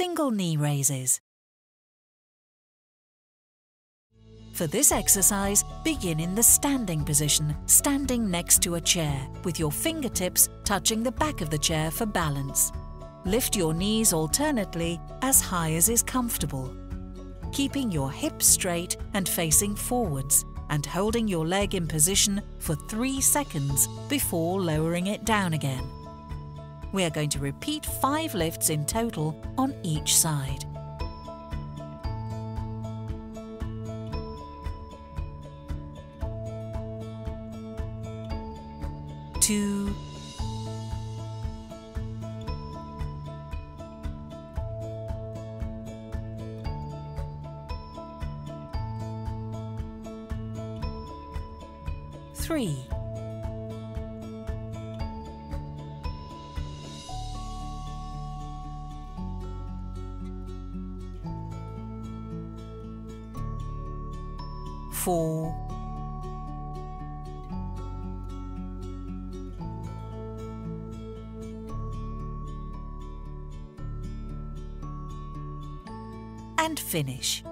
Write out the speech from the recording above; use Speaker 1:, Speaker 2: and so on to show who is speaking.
Speaker 1: single knee raises. For this exercise, begin in the standing position, standing next to a chair, with your fingertips touching the back of the chair for balance. Lift your knees alternately as high as is comfortable. Keeping your hips straight and facing forwards, and holding your leg in position for three seconds before lowering it down again. We are going to repeat five lifts in total on each side. two, three, four, and finish.